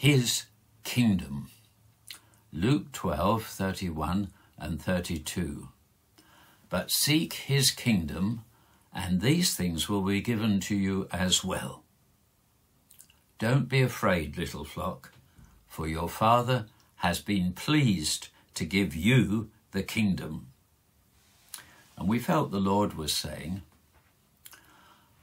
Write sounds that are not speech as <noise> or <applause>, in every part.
his kingdom. Luke 12, 31 and 32. But seek his kingdom, and these things will be given to you as well. Don't be afraid, little flock, for your Father has been pleased to give you the kingdom. And we felt the Lord was saying,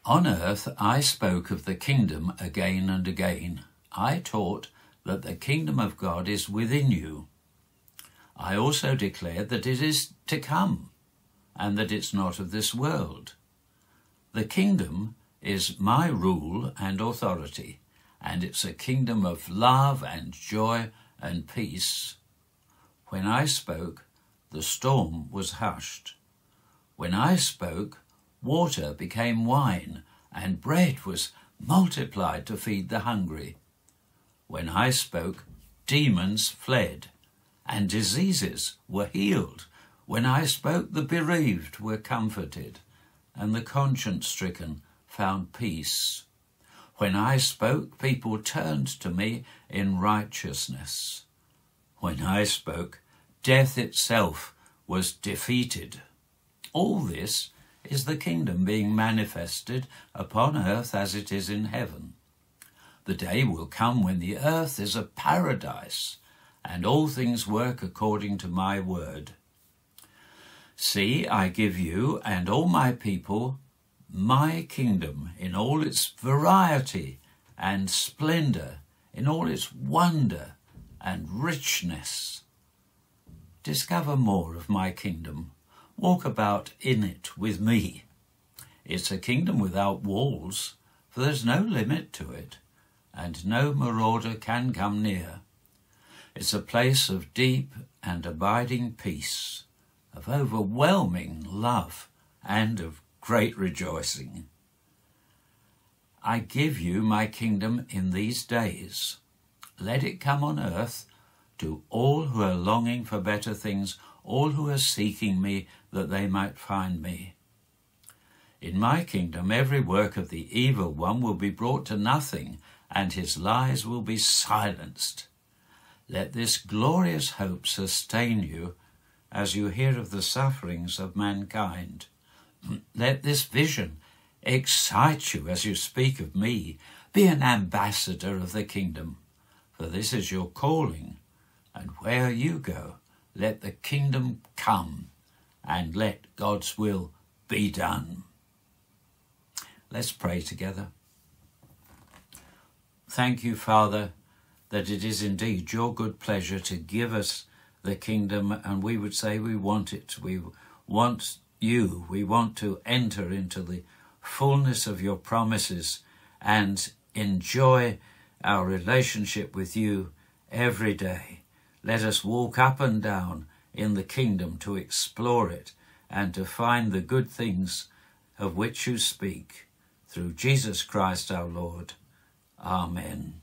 On earth I spoke of the kingdom again and again. I taught that the kingdom of God is within you. I also declared that it is to come, and that it's not of this world. The kingdom is my rule and authority, and it's a kingdom of love and joy and peace. When I spoke, the storm was hushed. When I spoke, water became wine, and bread was multiplied to feed the hungry. When I spoke, demons fled, and diseases were healed. When I spoke, the bereaved were comforted, and the conscience stricken found peace. When I spoke, people turned to me in righteousness. When I spoke, death itself was defeated. All this is the kingdom being manifested upon earth as it is in heaven. The day will come when the earth is a paradise, and all things work according to my word. See, I give you and all my people my kingdom in all its variety and splendour, in all its wonder and richness. Discover more of my kingdom. Walk about in it with me. It's a kingdom without walls, for there's no limit to it, and no marauder can come near. It's a place of deep and abiding peace, of overwhelming love, and of great rejoicing. I give you my kingdom in these days. Let it come on earth to all who are longing for better things, all who are seeking me that they might find me. In my kingdom, every work of the evil one will be brought to nothing, and his lies will be silenced. Let this glorious hope sustain you as you hear of the sufferings of mankind. <clears throat> Let this vision excite you as you speak of me. Be an ambassador of the kingdom, for this is your calling. And where you go, let the kingdom come, and let God's will be done. Let's pray together. Thank you, Father, that it is indeed your good pleasure to give us the kingdom, and we would say we want it. We want you. We want to enter into the fullness of your promises and enjoy our relationship with you every day. Let us walk up and down in the kingdom to explore it and to find the good things of which you speak. Through Jesus Christ our Lord. Amen.